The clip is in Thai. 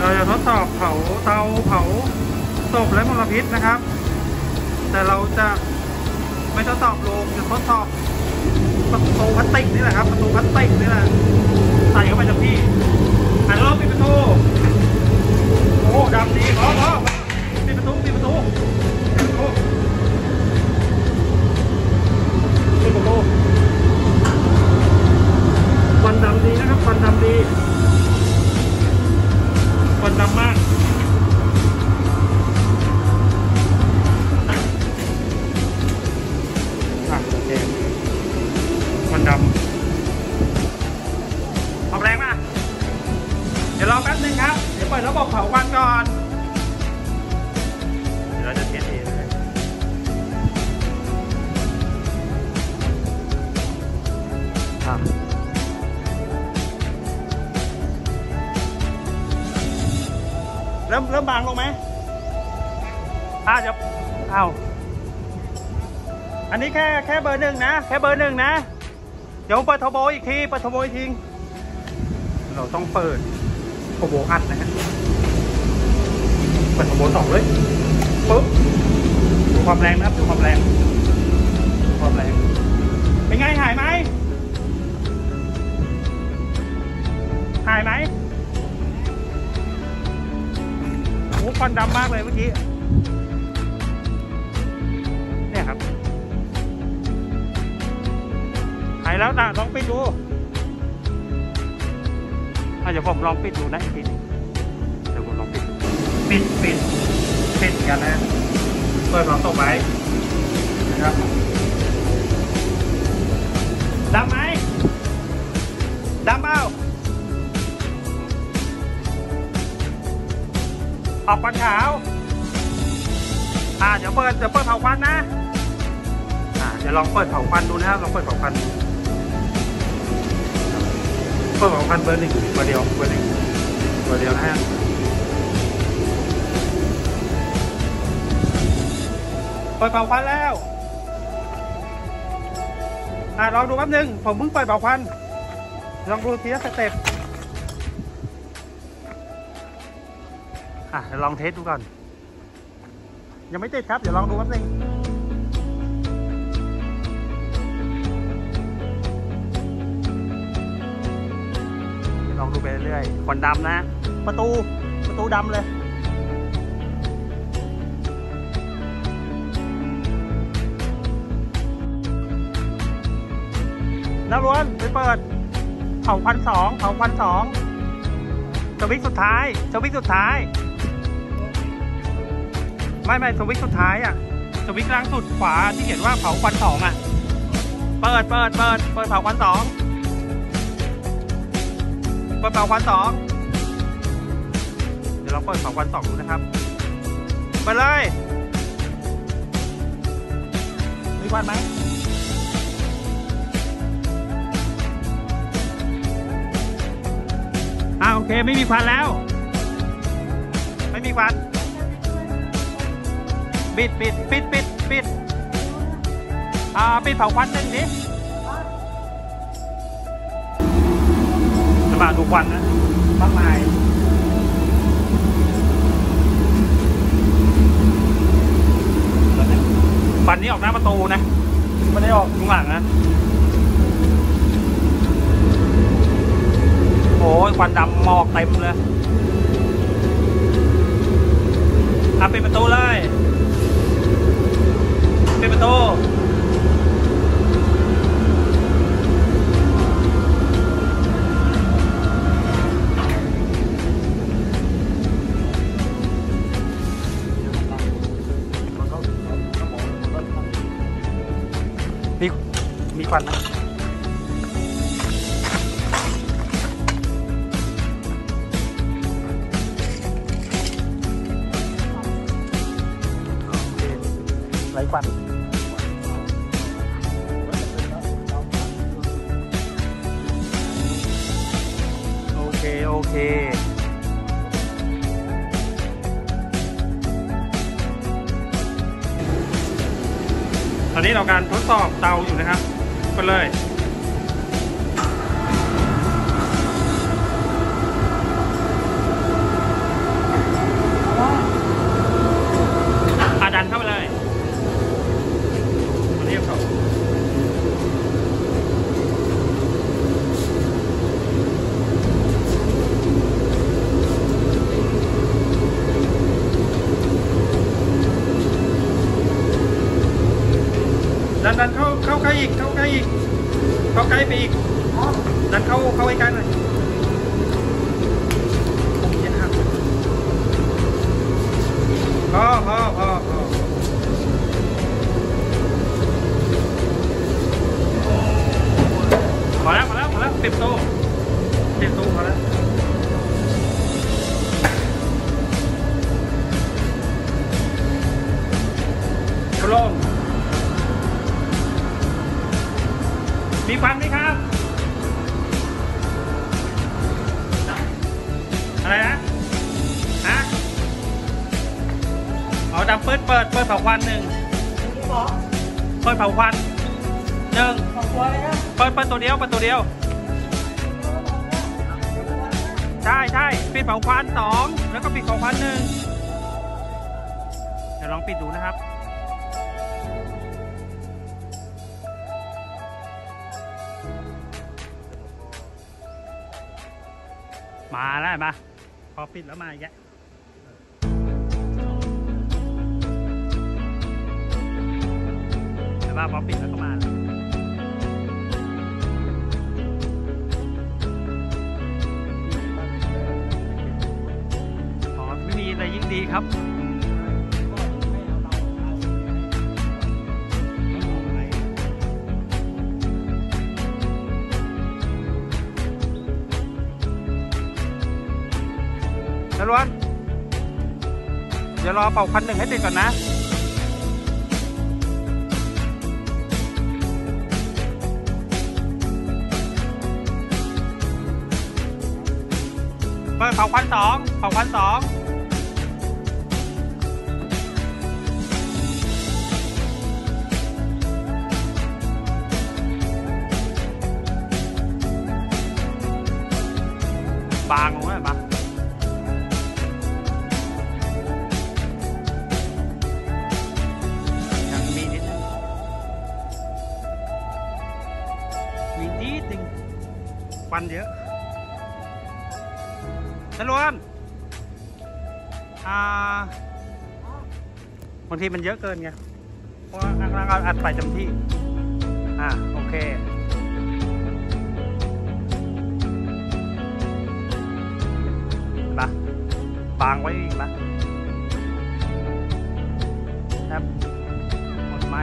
เราจะทดสอบเผาเตาเผาศพและมลพิษนะครับ แต่เราจะไม่ทดสอบโรงจะทดสอบประตูพลาสติกนี่แหละครับประตูพลาสติกนี่แหละใส่เข้าไปจากพี่อะเราปิดประตูโอ้ดำดีพอพอปิดประตูปิดประตูปิดประตูปิดประตูควันดำดีนะครับควันดำดี ควันดำมากอะโอเคควันดำออกแรงมาเดี๋ยวรอแป๊บนึงครับ เดี๋ยวเปิดระบบเผาควันก่อน เริ่มเริ่มบางลงไหมอ่าเดี๋ยวเอาอันนี้แค่แค่เบอร์หนึ่งนะ แค่เบอร์หนึ่งนะ เดี๋ยวเปิดทบอีกที เปิดทบอีกที เราต้องเปิดทบอัดนะฮะ เปิดทบสองเลยปุ๊บ ดูความแรงนะครับ ดูความแรง ดูความแรง เป็นไงหายไหมหายไหม ควันดำมากเลยเมื่อกี้ เนี่ยครับหายแล้วนะลองปิดดูอะเดี๋ยวผมลองปิดดูนะอีกทีนึงเดี๋ยวผมลองปิด ปิดปิดปิดกันนะเปิดหลอดตกไว้นะครับดำไหมดำเปล่า ออกควันขาว อ่า เดี๋ยวเปิด เดี๋ยวเปิดเผาควันนะ อ่า เดี๋ยวลองเปิดเผาควันดูนะครับ ลองเปิดเผาควันเปิดเผาควันเบอร์หนึ่งเบอร์เดียว เบอร์หนึ่งเบอร์เดียวนะฮะเปิดเผาควันแล้ว อ่าลองดูแป๊บนึง ผมเพิ่งเปิดเผาควัน ลองดูทีละสเต็ป อะเดี๋ยวลองเทสดูก่อน ยังไม่ติดครับ เดี๋ยวลองดูแป๊บนึงลองดูไปเรื่อยๆควันดำนะ ประตูประตูดำเลยน้ำร้วนไปเปิดเผาควันสองเผาควันสองสวิตช์สุดท้ายสวิตช์สุดท้าย ไม่ไม่สวิตช์สุดท้ายอะสวิตช์ล่างสุดขวาที่เขียนว่าเผาควันสองอะ เปิดเปิดเปิดเปิดเผาควันสองเปิดเผาควันสองเดี๋ยวเราเปิดเผาควันสองดูนะครับไปเลยมีควันไหมอ่าโอเคไม่มีควันแล้ว ไม่มีควัน ปิดปิดปิดปิดปิดอ่าปิดเผาควันหนึ่งดิจะมาดูควันนะมากมายควันนี้ออกหน้าประตูนะไม่ได้ออกข้างหลังนะโอ้ยควันดำหมอกเต็มเลยอะปิดประตูเลย ปิดประตูมีมีควันไหมไหลควัน โอเคตอนนี้เราการทดสอบเตาอยู่นะครับไปเลย ดับเปิดเปิดเปิดเผาควันหนึ่งพี่หมอเปิดเผาควันหนึ่งสองตัวเลยนะเปิดเปิดตัวเดียวเปิดตัวเดียวใช่ใช่ปิดเผาควันสองแล้วก็ปิดเผาควันหนึ่งเดี๋ยวลองปิดดูนะครับมาแล้วเห็นปะพอปิดแล้วมาอีกแกเห็นปะพอปิดแล้วก็มาแล้วอ๋อไม่มีอะไรยิ่งดีครับนรวนเดี๋ยวรอเป่าคันหนึ่งให้ติดก่อนนะ เปิดเป่าควันสองเป่าควันสองบางลงเลยปะยังมีนิดนึงมีนิดนึงควันเยอะ นรวมอ่าบางทีมันเยอะเกินไง เพราะว่าข้างล่างเราอัดใส่เต็มที่ อ่า โอเคเห็นปะบางไว้อีกปะครับหมดไหม